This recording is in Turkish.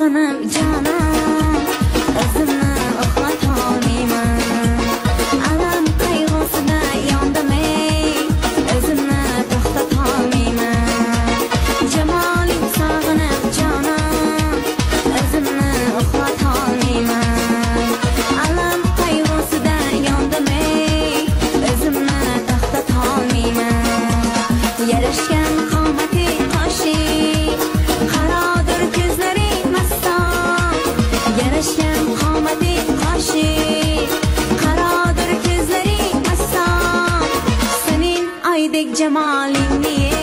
Hanım Canan Karadır gözleri aslan. Senin aydek cemalin niye